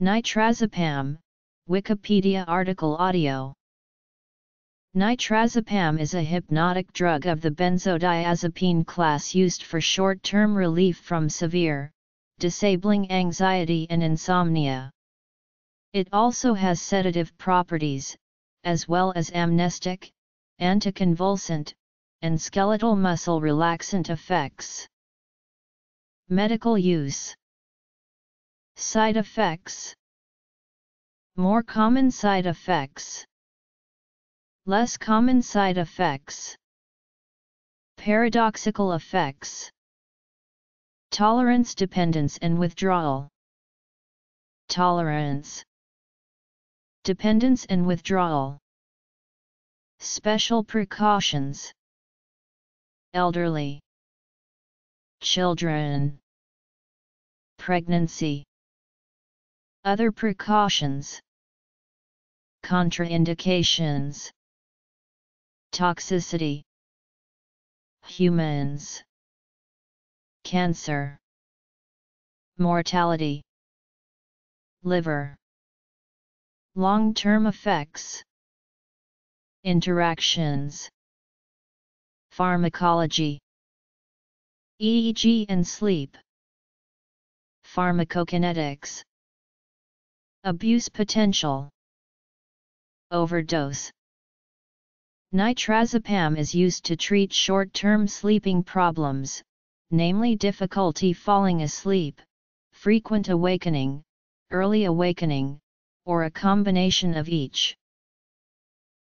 Nitrazepam, Wikipedia article audio Nitrazepam is a hypnotic drug of the benzodiazepine class used for short-term relief from severe, disabling anxiety and insomnia. It also has sedative properties, as well as amnestic, anticonvulsant, and skeletal muscle relaxant effects. Medical use Side effects More common side effects Less common side effects. Paradoxical effects. Tolerance dependence and withdrawal. Tolerance. Dependence and withdrawal. Special precautions. Elderly. Children. Pregnancy. Other precautions. Contraindications. Toxicity. Humans. Cancer. Mortality. Liver. Long-term effects. Interactions. Pharmacology. EEG and sleep. Pharmacokinetics Abuse potential Overdose Nitrazepam is used to treat short-term sleeping problems, namely difficulty falling asleep, frequent awakening, early awakening, or a combination of each.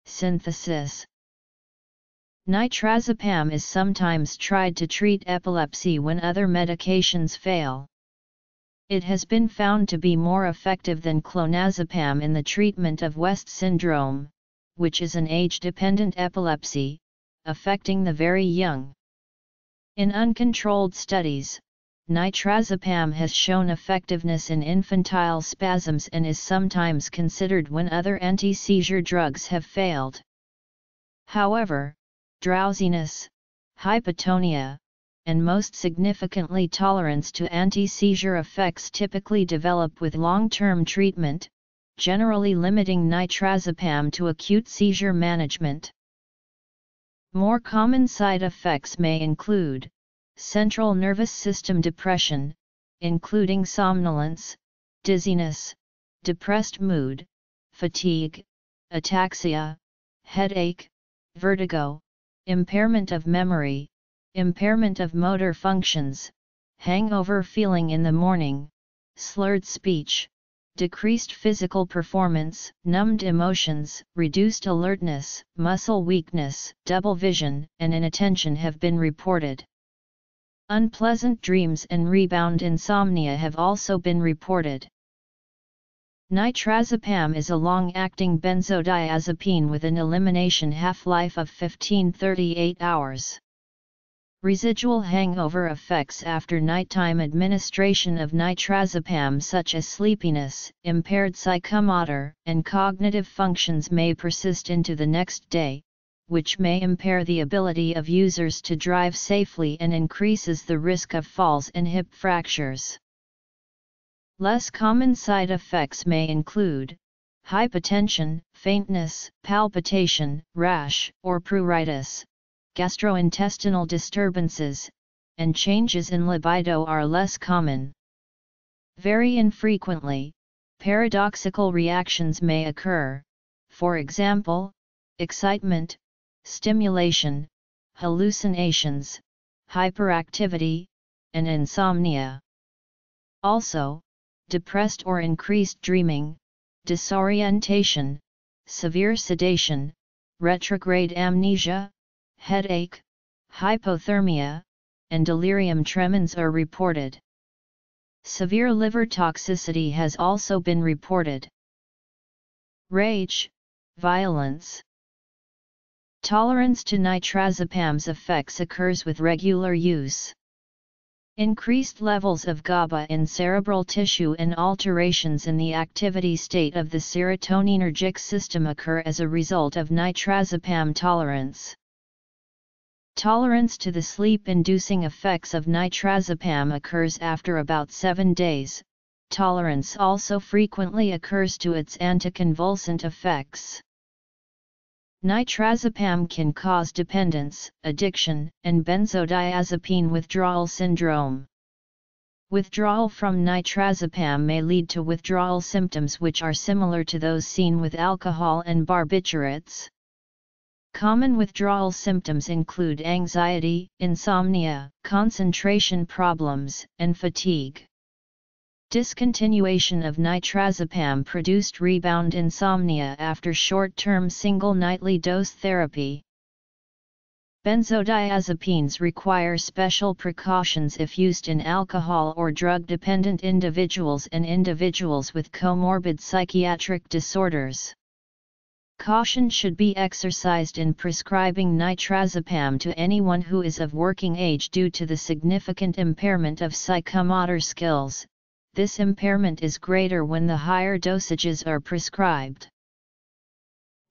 Synthesis Nitrazepam is sometimes tried to treat epilepsy when other medications fail. It has been found to be more effective than clonazepam in the treatment of West syndrome, which is an age-dependent epilepsy, affecting the very young. In uncontrolled studies, nitrazepam has shown effectiveness in infantile spasms and is sometimes considered when other anti-seizure drugs have failed. However, drowsiness, hypotonia, and most significantly tolerance to anti-seizure effects typically develop with long-term treatment, generally limiting nitrazepam to acute seizure management. More common side effects may include central nervous system depression, including somnolence, dizziness, depressed mood, fatigue, ataxia, headache, vertigo, impairment of memory, impairment of motor functions, hangover feeling in the morning, slurred speech, decreased physical performance, numbed emotions, reduced alertness, muscle weakness, double vision, and inattention have been reported. Unpleasant dreams and rebound insomnia have also been reported. Nitrazepam is a long-acting benzodiazepine with an elimination half-life of 15-38 hours. Residual hangover effects after nighttime administration of nitrazepam such as sleepiness, impaired psychomotor, and cognitive functions may persist into the next day, which may impair the ability of users to drive safely and increases the risk of falls and hip fractures. Less common side effects may include hypotension, faintness, palpitation, rash, or pruritus, gastrointestinal disturbances, and changes in libido are less common. Very infrequently, paradoxical reactions may occur, for example, excitement, stimulation, hallucinations, hyperactivity, and insomnia. Also, depressed or increased dreaming, disorientation, severe sedation, retrograde amnesia, headache, hypothermia, and delirium tremens are reported. Severe liver toxicity has also been reported. Rage, violence. Tolerance to nitrazepam's effects occurs with regular use. Increased levels of GABA in cerebral tissue and alterations in the activity state of the serotoninergic system occur as a result of nitrazepam tolerance. Tolerance to the sleep-inducing effects of nitrazepam occurs after about 7 days, tolerance also frequently occurs to its anticonvulsant effects. Nitrazepam can cause dependence, addiction, and benzodiazepine withdrawal syndrome. Withdrawal from nitrazepam may lead to withdrawal symptoms which are similar to those seen with alcohol and barbiturates. Common withdrawal symptoms include anxiety, insomnia, concentration problems, and fatigue. Discontinuation of nitrazepam produced rebound insomnia after short-term single nightly dose therapy. Benzodiazepines require special precautions if used in alcohol or drug-dependent individuals and individuals with comorbid psychiatric disorders. Caution should be exercised in prescribing nitrazepam to anyone who is of working age due to the significant impairment of psychomotor skills, this impairment is greater when the higher dosages are prescribed.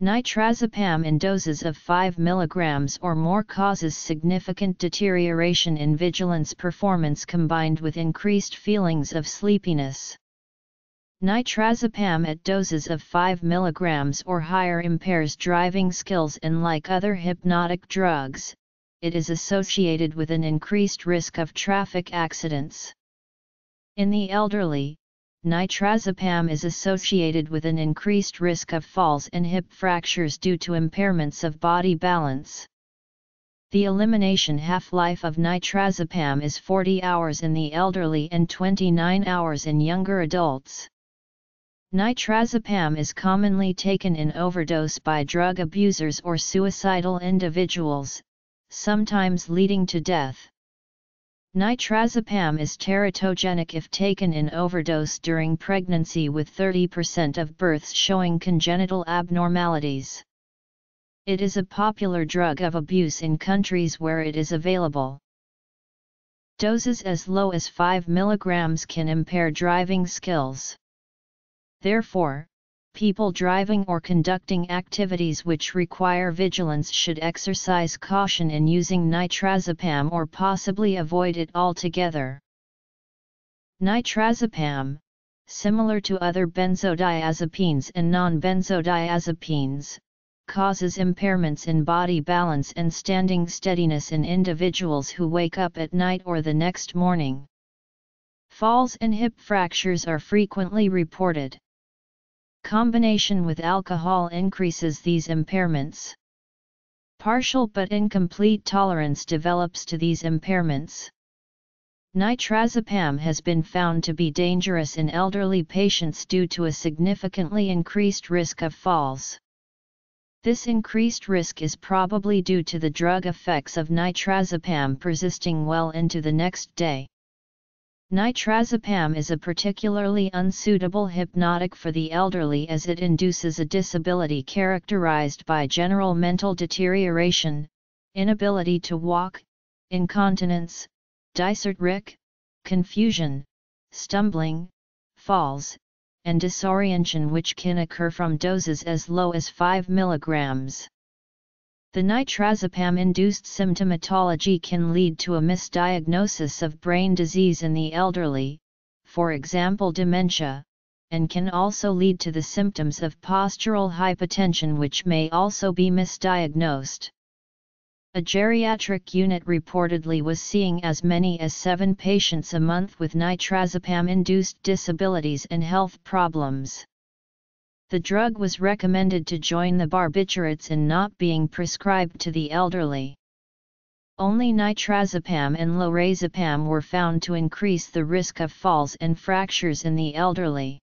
Nitrazepam in doses of 5 mg or more causes significant deterioration in vigilance performance combined with increased feelings of sleepiness. Nitrazepam at doses of 5 mg or higher impairs driving skills and like other hypnotic drugs, it is associated with an increased risk of traffic accidents. In the elderly, nitrazepam is associated with an increased risk of falls and hip fractures due to impairments of body balance. The elimination half-life of nitrazepam is 40 hours in the elderly and 29 hours in younger adults. Nitrazepam is commonly taken in overdose by drug abusers or suicidal individuals, sometimes leading to death. Nitrazepam is teratogenic if taken in overdose during pregnancy with 30% of births showing congenital abnormalities. It is a popular drug of abuse in countries where it is available. Doses as low as 5 mg can impair driving skills. Therefore, people driving or conducting activities which require vigilance should exercise caution in using nitrazepam or possibly avoid it altogether. Nitrazepam, similar to other benzodiazepines and non-benzodiazepines, causes impairments in body balance and standing steadiness in individuals who wake up at night or the next morning. Falls and hip fractures are frequently reported. Combination with alcohol increases these impairments. Partial but incomplete tolerance develops to these impairments. Nitrazepam has been found to be dangerous in elderly patients due to a significantly increased risk of falls. This increased risk is probably due to the drug effects of nitrazepam persisting well into the next day. Nitrazepam is a particularly unsuitable hypnotic for the elderly as it induces a disability characterized by general mental deterioration, inability to walk, incontinence, dysarthria, confusion, stumbling, falls, and disorientation which can occur from doses as low as 5 mg. The nitrazepam-induced symptomatology can lead to a misdiagnosis of brain disease in the elderly, for example dementia, and can also lead to the symptoms of postural hypotension which may also be misdiagnosed. A geriatric unit reportedly was seeing as many as seven patients a month with nitrazepam-induced disabilities and health problems. The drug was recommended to join the barbiturates in not being prescribed to the elderly. Only nitrazepam and lorazepam were found to increase the risk of falls and fractures in the elderly.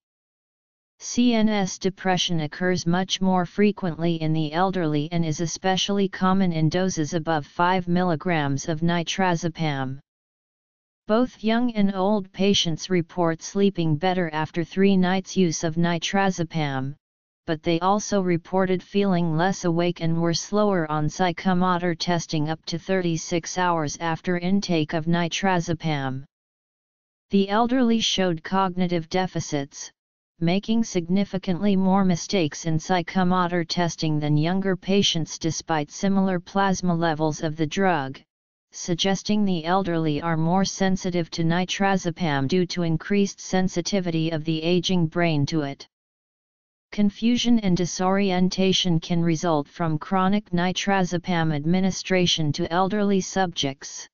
CNS depression occurs much more frequently in the elderly and is especially common in doses above 5 mg of nitrazepam. Both young and old patients report sleeping better after three nights use of nitrazepam, but they also reported feeling less awake and were slower on psychomotor testing up to 36 hours after intake of nitrazepam. The elderly showed cognitive deficits, making significantly more mistakes in psychomotor testing than younger patients despite similar plasma levels of the drug, suggesting the elderly are more sensitive to nitrazepam due to increased sensitivity of the aging brain to it. Confusion and disorientation can result from chronic nitrazepam administration to elderly subjects.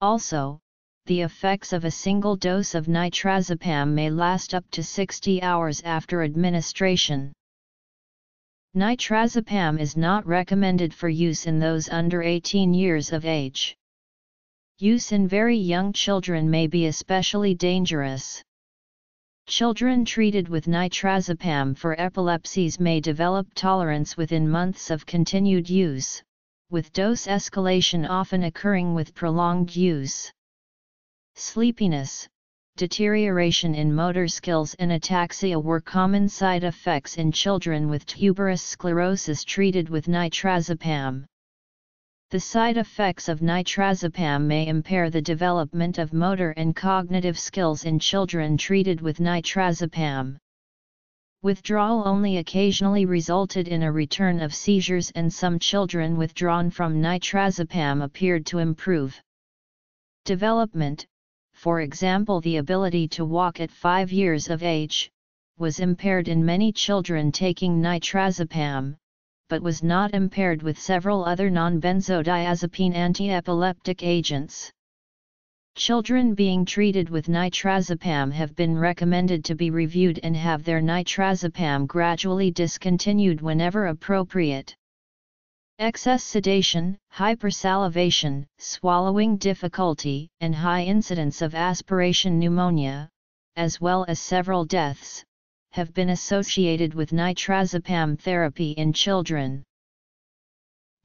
Also, the effects of a single dose of nitrazepam may last up to 60 hours after administration. Nitrazepam is not recommended for use in those under 18 years of age. Use in very young children may be especially dangerous. Children treated with nitrazepam for epilepsies may develop tolerance within months of continued use, with dose escalation often occurring with prolonged use. Sleepiness, deterioration in motor skills and ataxia were common side effects in children with tuberous sclerosis treated with nitrazepam. The side effects of nitrazepam may impair the development of motor and cognitive skills in children treated with nitrazepam. Withdrawal only occasionally resulted in a return of seizures and some children withdrawn from nitrazepam appeared to improve. Development, for example the ability to walk at 5 years of age, was impaired in many children taking nitrazepam, but was not impaired with several other non-benzodiazepine antiepileptic agents. Children being treated with nitrazepam have been recommended to be reviewed and have their nitrazepam gradually discontinued whenever appropriate. Excess sedation, hypersalivation, swallowing difficulty, and high incidence of aspiration pneumonia, as well as several deaths, have been associated with nitrazepam therapy in children.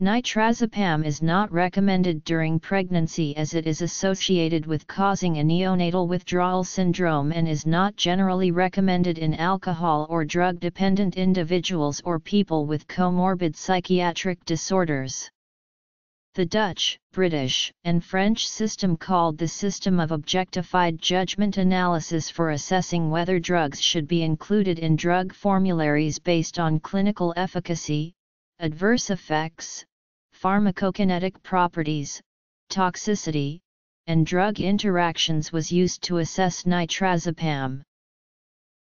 Nitrazepam is not recommended during pregnancy as it is associated with causing a neonatal withdrawal syndrome and is not generally recommended in alcohol or drug-dependent individuals or people with comorbid psychiatric disorders. The Dutch, British, and French system called the System of Objectified Judgment Analysis for assessing whether drugs should be included in drug formularies based on clinical efficacy, adverse effects, pharmacokinetic properties, toxicity, and drug interactions was used to assess nitrazepam.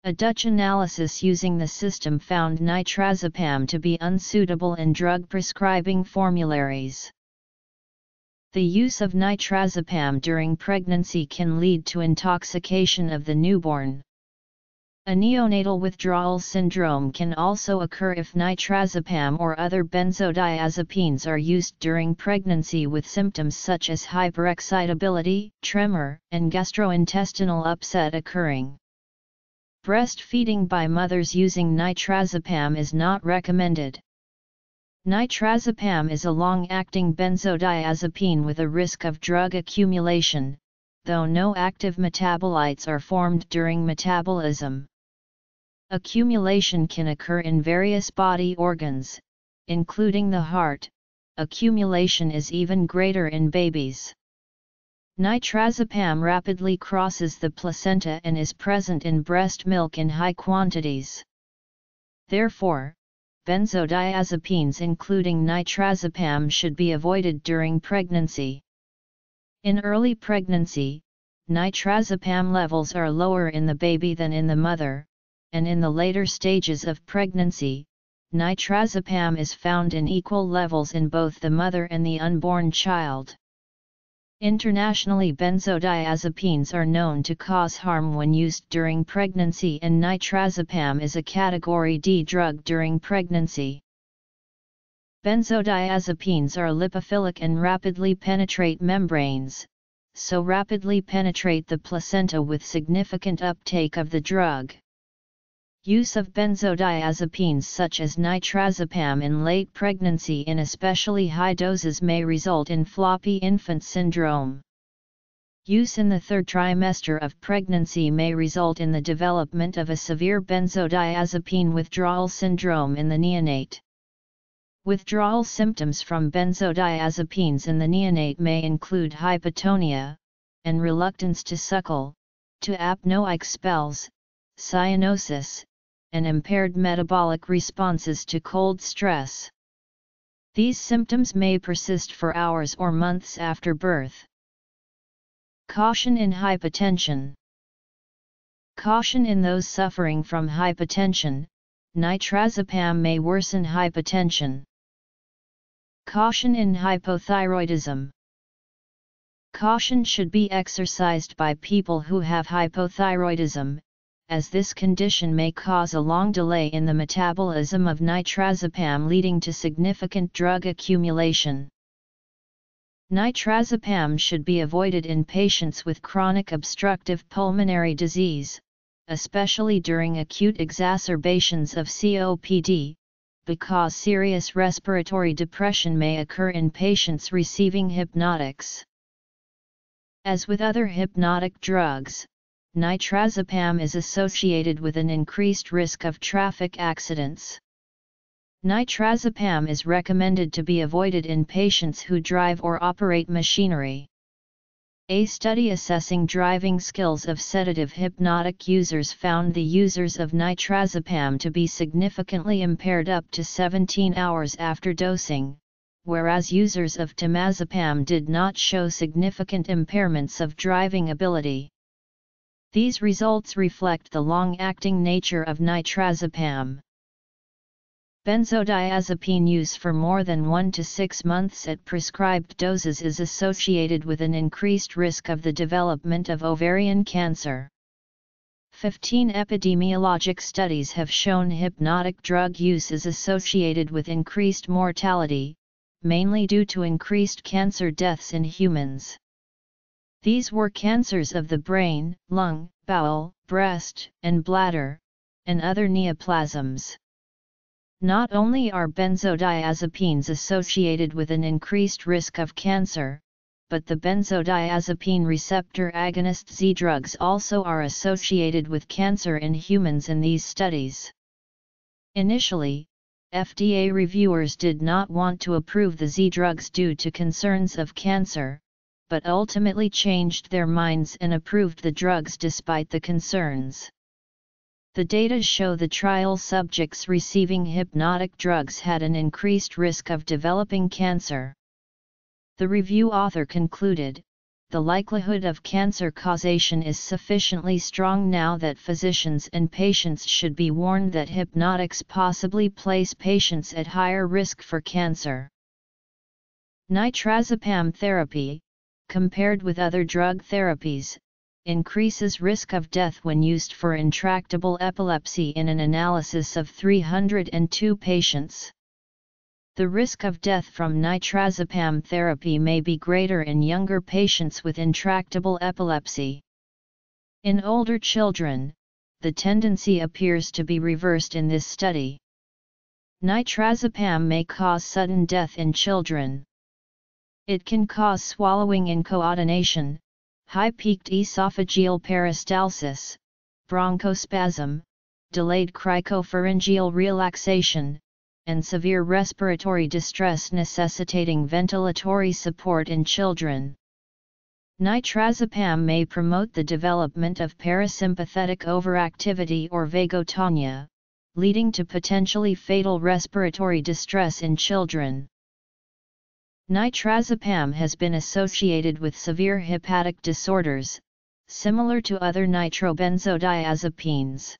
A Dutch analysis using the system found nitrazepam to be unsuitable in drug prescribing formularies. The use of nitrazepam during pregnancy can lead to intoxication of the newborn. A neonatal withdrawal syndrome can also occur if nitrazepam or other benzodiazepines are used during pregnancy with symptoms such as hyperexcitability, tremor, and gastrointestinal upset occurring. Breastfeeding by mothers using nitrazepam is not recommended. Nitrazepam is a long-acting benzodiazepine with a risk of drug accumulation, though no active metabolites are formed during metabolism. Accumulation can occur in various body organs, including the heart, accumulation is even greater in babies. Nitrazepam rapidly crosses the placenta and is present in breast milk in high quantities. Therefore, benzodiazepines including nitrazepam should be avoided during pregnancy. In early pregnancy, nitrazepam levels are lower in the baby than in the mother, and in the later stages of pregnancy, nitrazepam is found in equal levels in both the mother and the unborn child. Internationally benzodiazepines are known to cause harm when used during pregnancy and nitrazepam is a category D drug during pregnancy. Benzodiazepines are lipophilic and rapidly penetrate membranes, so rapidly penetrate the placenta with significant uptake of the drug. Use of benzodiazepines such as nitrazepam in late pregnancy in especially high doses may result in floppy infant syndrome. Use in the third trimester of pregnancy may result in the development of a severe benzodiazepine withdrawal syndrome in the neonate. Withdrawal symptoms from benzodiazepines in the neonate may include hypotonia, and reluctance to suckle, to apnoeic spells, cyanosis, and impaired metabolic responses to cold stress. These symptoms may persist for hours or months after birth. Caution in hypotension. Caution in those suffering from hypotension, nitrazepam may worsen hypotension. Caution in hypothyroidism. Caution should be exercised by people who have hypothyroidism, as this condition may cause a long delay in the metabolism of nitrazepam leading to significant drug accumulation. Nitrazepam should be avoided in patients with chronic obstructive pulmonary disease, especially during acute exacerbations of COPD, because serious respiratory depression may occur in patients receiving hypnotics. As with other hypnotic drugs, nitrazepam is associated with an increased risk of traffic accidents. Nitrazepam is recommended to be avoided in patients who drive or operate machinery. A study assessing driving skills of sedative hypnotic users found the users of nitrazepam to be significantly impaired up to 17 hours after dosing, whereas users of temazepam did not show significant impairments of driving ability. These results reflect the long-acting nature of nitrazepam. Benzodiazepine use for more than 1 to 6 months at prescribed doses is associated with an increased risk of the development of ovarian cancer. 15 epidemiologic studies have shown hypnotic drug use is associated with increased mortality, mainly due to increased cancer deaths in humans. These were cancers of the brain, lung, bowel, breast, and bladder, and other neoplasms. Not only are benzodiazepines associated with an increased risk of cancer, but the benzodiazepine receptor agonist Z drugs also are associated with cancer in humans in these studies. Initially, FDA reviewers did not want to approve the Z drugs due to concerns of cancer, but ultimately changed their minds and approved the drugs despite the concerns. The data show the trial subjects receiving hypnotic drugs had an increased risk of developing cancer. The review author concluded, the likelihood of cancer causation is sufficiently strong now that physicians and patients should be warned that hypnotics possibly place patients at higher risk for cancer. Nitrazepam therapy, compared with other drug therapies, increases risk of death when used for intractable epilepsy in an analysis of 302 patients. The risk of death from nitrazepam therapy may be greater in younger patients with intractable epilepsy. In older children, the tendency appears to be reversed in this study. Nitrazepam may cause sudden death in children. It can cause swallowing incoordination, high-peaked esophageal peristalsis, bronchospasm, delayed cricopharyngeal relaxation, and severe respiratory distress necessitating ventilatory support in children. Nitrazepam may promote the development of parasympathetic overactivity or vagotonia, leading to potentially fatal respiratory distress in children. Nitrazepam has been associated with severe hepatic disorders, similar to other nitrobenzodiazepines.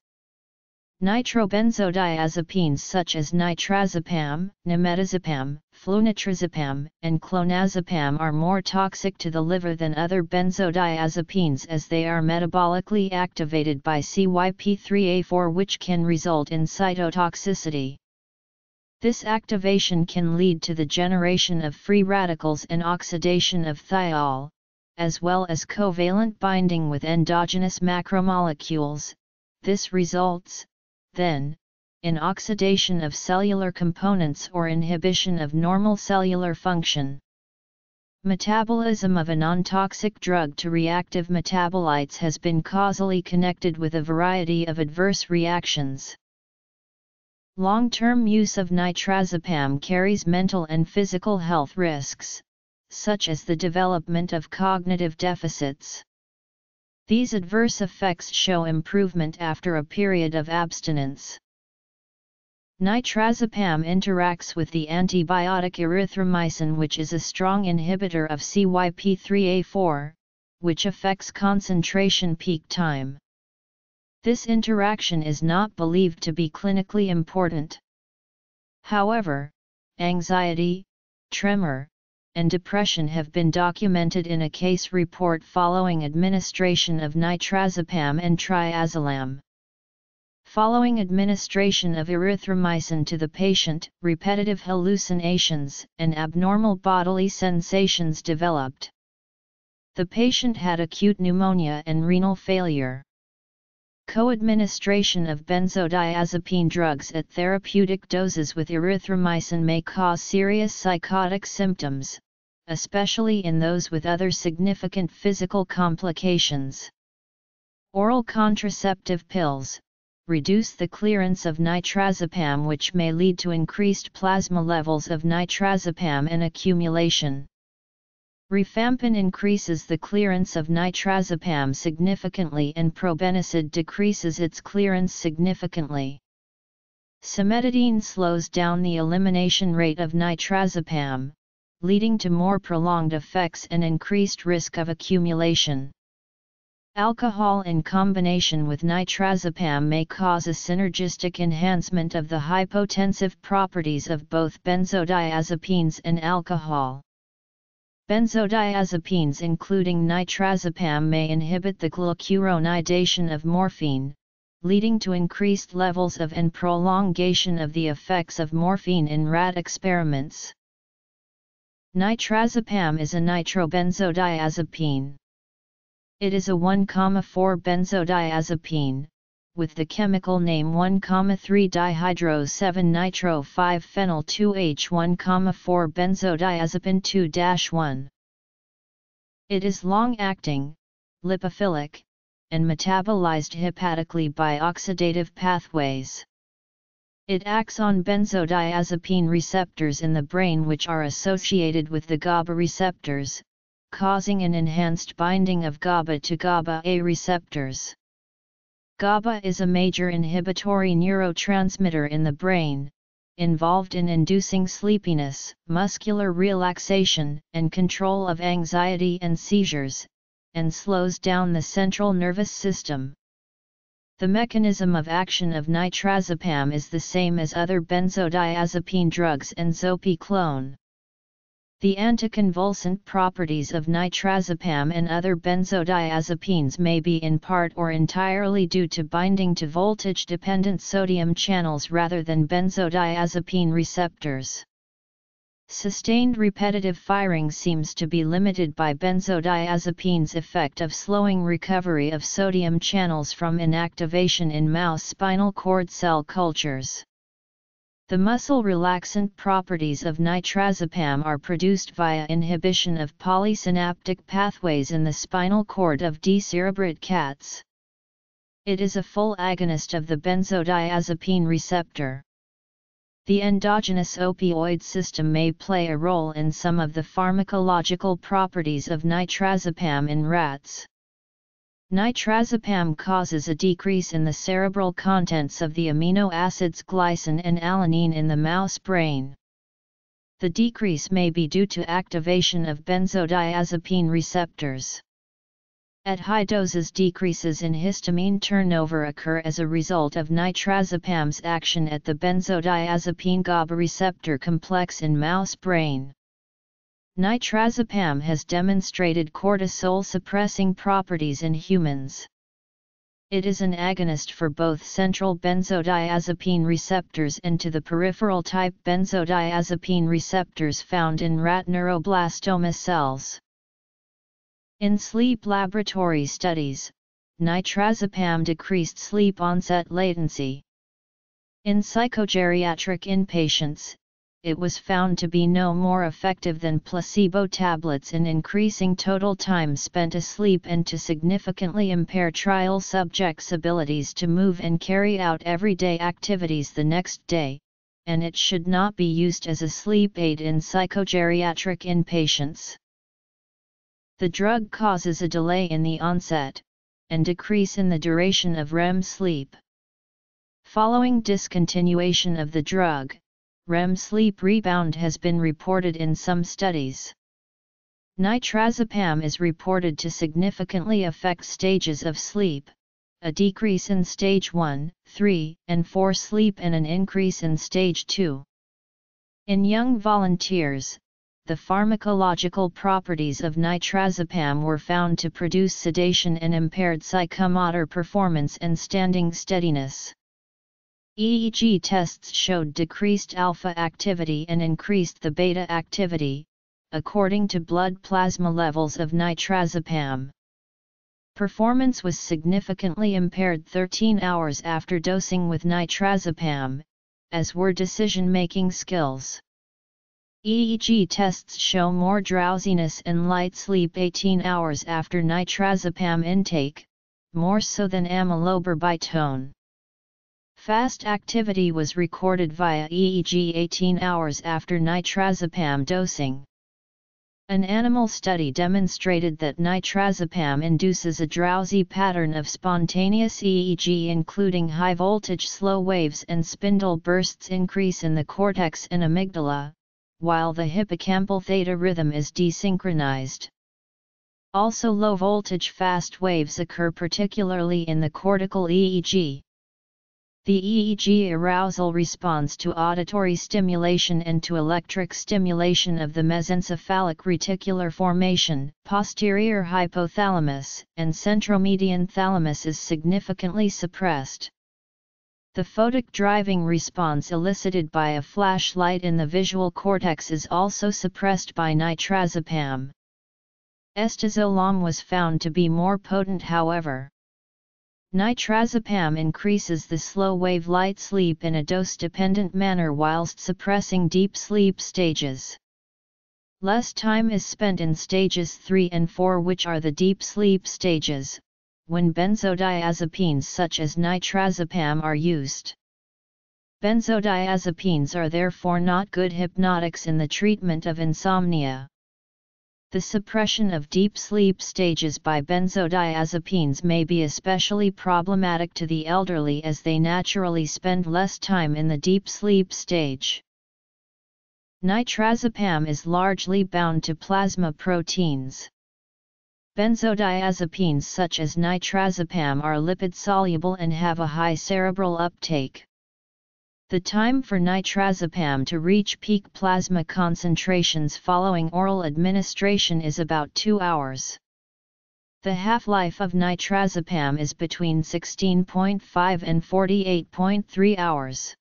Nitrobenzodiazepines such as nitrazepam, nimetazepam, flunitrazepam, and clonazepam are more toxic to the liver than other benzodiazepines as they are metabolically activated by CYP3A4 which can result in cytotoxicity. This activation can lead to the generation of free radicals and oxidation of thiol, as well as covalent binding with endogenous macromolecules. This results, then, in oxidation of cellular components or inhibition of normal cellular function. Metabolism of a non-toxic drug to reactive metabolites has been causally connected with a variety of adverse reactions. Long-term use of nitrazepam carries mental and physical health risks, such as the development of cognitive deficits. These adverse effects show improvement after a period of abstinence. Nitrazepam interacts with the antibiotic erythromycin which is a strong inhibitor of CYP3A4, which affects concentration peak time. This interaction is not believed to be clinically important. However, anxiety, tremor, and depression have been documented in a case report following administration of nitrazepam and triazolam. Following administration of erythromycin to the patient, repetitive hallucinations and abnormal bodily sensations developed. The patient had acute pneumonia and renal failure. Co-administration of benzodiazepine drugs at therapeutic doses with erythromycin may cause serious psychotic symptoms, especially in those with other significant physical complications. Oral contraceptive pills, reduce the clearance of nitrazepam which may lead to increased plasma levels of nitrazepam and accumulation. Rifampin increases the clearance of nitrazepam significantly and probenecid decreases its clearance significantly. Cimetidine slows down the elimination rate of nitrazepam, leading to more prolonged effects and increased risk of accumulation. Alcohol in combination with nitrazepam may cause a synergistic enhancement of the hypotensive properties of both benzodiazepines and alcohol. Benzodiazepines including nitrazepam may inhibit the glucuronidation of morphine, leading to increased levels of and prolongation of the effects of morphine in rat experiments. Nitrazepam is a nitrobenzodiazepine. It is a 1,4-benzodiazepine, with the chemical name 1,3-dihydro-7-nitro-5-phenyl 2H1,4-benzodiazepine 2-1. It is long-acting, lipophilic, and metabolized hepatically by oxidative pathways. It acts on benzodiazepine receptors in the brain which are associated with the GABA receptors, causing an enhanced binding of GABA to GABA A receptors. GABA is a major inhibitory neurotransmitter in the brain, involved in inducing sleepiness, muscular relaxation, and control of anxiety and seizures, and slows down the central nervous system. The mechanism of action of nitrazepam is the same as other benzodiazepine drugs and zopiclone. The anticonvulsant properties of nitrazepam and other benzodiazepines may be in part or entirely due to binding to voltage-dependent sodium channels rather than benzodiazepine receptors. Sustained repetitive firing seems to be limited by benzodiazepine's effect of slowing recovery of sodium channels from inactivation in mouse spinal cord cell cultures. The muscle relaxant properties of nitrazepam are produced via inhibition of polysynaptic pathways in the spinal cord of decerebrate cats. It is a full agonist of the benzodiazepine receptor. The endogenous opioid system may play a role in some of the pharmacological properties of nitrazepam in rats. Nitrazepam causes a decrease in the cerebral contents of the amino acids glycine and alanine in the mouse brain. The decrease may be due to activation of benzodiazepine receptors. At high doses decreases in histamine turnover occur as a result of nitrazepam's action at the benzodiazepine GABA receptor complex in mouse brain. Nitrazepam has demonstrated cortisol-suppressing properties in humans. It is an agonist for both central benzodiazepine receptors and to the peripheral type benzodiazepine receptors found in rat neuroblastoma cells. In sleep laboratory studies, nitrazepam decreased sleep onset latency. In psychogeriatric inpatients, it was found to be no more effective than placebo tablets in increasing total time spent asleep and to significantly impair trial subjects' abilities to move and carry out everyday activities the next day, and it should not be used as a sleep aid in psychogeriatric inpatients. The drug causes a delay in the onset, and decrease in the duration of REM sleep. Following discontinuation of the drug, REM sleep rebound has been reported in some studies. Nitrazepam is reported to significantly affect stages of sleep, a decrease in stage 1, 3, and 4 sleep and an increase in stage 2. In young volunteers, the pharmacological properties of nitrazepam were found to produce sedation and impaired psychomotor performance and standing steadiness. EEG tests showed decreased alpha activity and increased the beta activity, according to blood plasma levels of nitrazepam. Performance was significantly impaired 13 hours after dosing with nitrazepam, as were decision-making skills. EEG tests show more drowsiness and light sleep 18 hours after nitrazepam intake, more so than amylobarbital. Fast activity was recorded via EEG 18 hours after nitrazepam dosing. An animal study demonstrated that nitrazepam induces a drowsy pattern of spontaneous EEG including high voltage slow waves and spindle bursts increase in the cortex and amygdala, while the hippocampal theta rhythm is desynchronized. Also low voltage fast waves occur particularly in the cortical EEG. The EEG arousal responds to auditory stimulation and to electric stimulation of the mesencephalic reticular formation, posterior hypothalamus, and centromedian thalamus is significantly suppressed. The photic driving response elicited by a flashlight in the visual cortex is also suppressed by nitrazepam. Estazolam was found to be more potent however. Nitrazepam increases the slow-wave light sleep in a dose-dependent manner whilst suppressing deep sleep stages. Less time is spent in stages 3 and 4 which are the deep sleep stages, when benzodiazepines such as nitrazepam are used. Benzodiazepines are therefore not good hypnotics in the treatment of insomnia. The suppression of deep sleep stages by benzodiazepines may be especially problematic to the elderly as they naturally spend less time in the deep sleep stage. Nitrazepam is largely bound to plasma proteins. Benzodiazepines such as nitrazepam are lipid-soluble and have a high cerebral uptake. The time for nitrazepam to reach peak plasma concentrations following oral administration is about 2 hours. The half-life of nitrazepam is between 16.5 and 48.3 hours.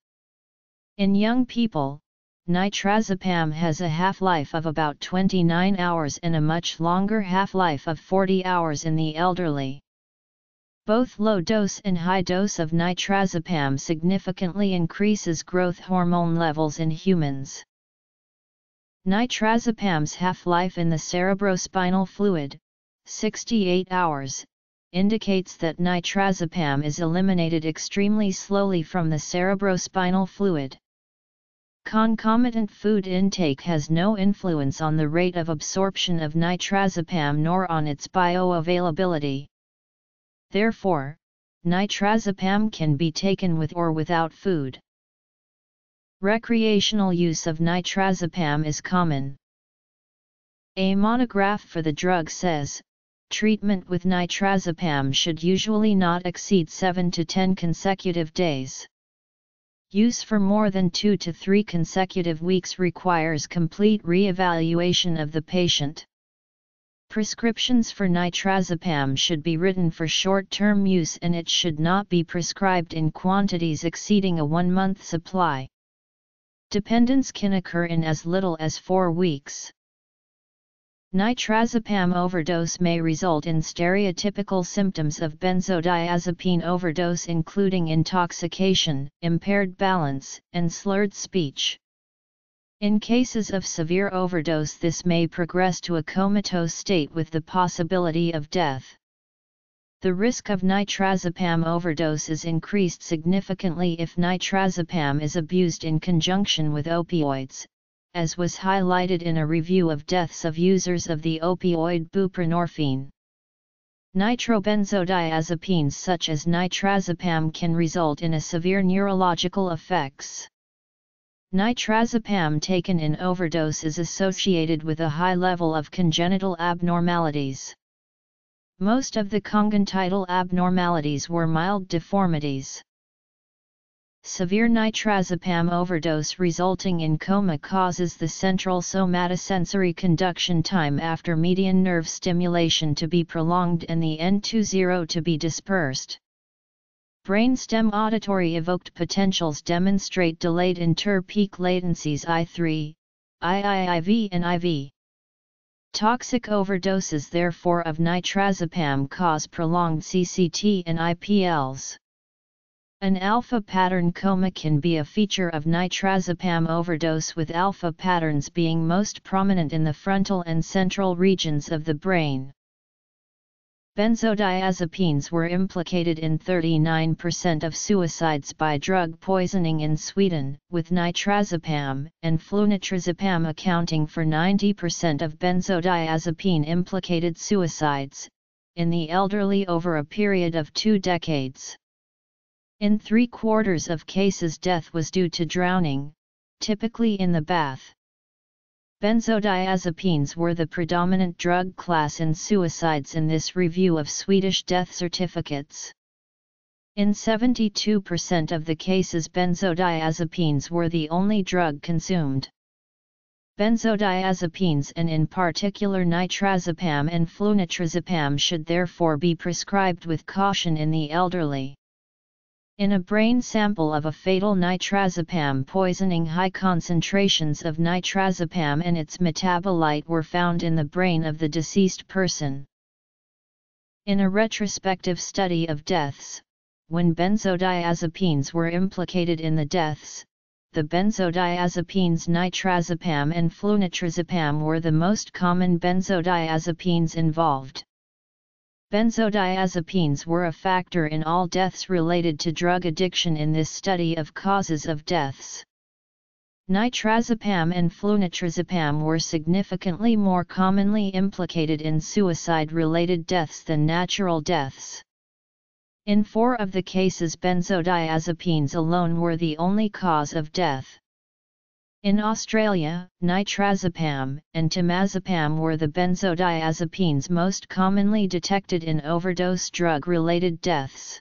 In young people, nitrazepam has a half-life of about 29 hours and a much longer half-life of 40 hours in the elderly. Both low dose and high dose of nitrazepam significantly increases growth hormone levels in humans. Nitrazepam's half-life in the cerebrospinal fluid, 68 hours, indicates that nitrazepam is eliminated extremely slowly from the cerebrospinal fluid. Concomitant food intake has no influence on the rate of absorption of nitrazepam nor on its bioavailability. Therefore, nitrazepam can be taken with or without food. Recreational use of nitrazepam is common. A monograph for the drug says, treatment with nitrazepam should usually not exceed 7 to 10 consecutive days. Use for more than 2 to 3 consecutive weeks requires complete re-evaluation of the patient. Prescriptions for nitrazepam should be written for short-term use and it should not be prescribed in quantities exceeding a one-month supply. Dependence can occur in as little as four weeks. Nitrazepam overdose may result in stereotypical symptoms of benzodiazepine overdose including intoxication, impaired balance, and slurred speech. In cases of severe overdose this may progress to a comatose state with the possibility of death. The risk of nitrazepam overdose is increased significantly if nitrazepam is abused in conjunction with opioids, as was highlighted in a review of deaths of users of the opioid buprenorphine. Nitrobenzodiazepines such as nitrazepam can result in a severe neurological effects. Nitrazepam taken in overdose is associated with a high level of congenital abnormalities. Most of the congenital abnormalities were mild deformities. Severe nitrazepam overdose resulting in coma causes the central somatosensory conduction time after median nerve stimulation to be prolonged and the N20 to be dispersed. Brainstem auditory evoked potentials demonstrate delayed inter-peak latencies I3, IIIV and IV. Toxic overdoses therefore of nitrazepam cause prolonged CCT and IPLs. An alpha pattern coma can be a feature of nitrazepam overdose with alpha patterns being most prominent in the frontal and central regions of the brain. Benzodiazepines were implicated in 39% of suicides by drug poisoning in Sweden, with nitrazepam and flunitrazepam accounting for 90% of benzodiazepine implicated suicides, in the elderly over a period of two decades. In three quarters of cases death was due to drowning, typically in the bath. Benzodiazepines were the predominant drug class in suicides in this review of Swedish death certificates. In 72% of the cases benzodiazepines were the only drug consumed. Benzodiazepines and in particular nitrazepam and flunitrazepam should therefore be prescribed with caution in the elderly. In a brain sample of a fatal nitrazepam poisoning high concentrations of nitrazepam and its metabolite were found in the brain of the deceased person. In a retrospective study of deaths, when benzodiazepines were implicated in the deaths, the benzodiazepines nitrazepam and flunitrazepam were the most common benzodiazepines involved. Benzodiazepines were a factor in all deaths related to drug addiction in this study of causes of deaths. Nitrazepam and flunitrazepam were significantly more commonly implicated in suicide-related deaths than natural deaths. In four of the cases benzodiazepines alone were the only cause of death. In Australia, nitrazepam and temazepam were the benzodiazepines most commonly detected in overdose drug-related deaths.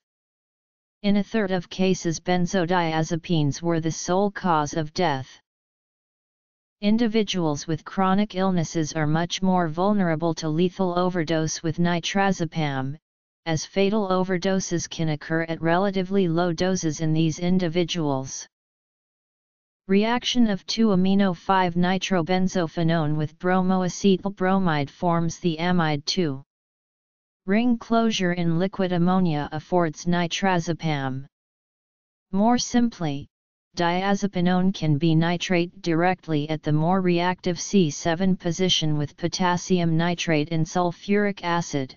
In a third of cases benzodiazepines were the sole cause of death. Individuals with chronic illnesses are much more vulnerable to lethal overdose with nitrazepam, as fatal overdoses can occur at relatively low doses in these individuals. Reaction of 2-amino-5-nitrobenzophenone with bromoacetyl bromide forms the amide 2. Ring closure in liquid ammonia affords nitrazepam. More simply, diazepinone can be nitrate directly at the more reactive C7 position with potassium nitrate and sulfuric acid.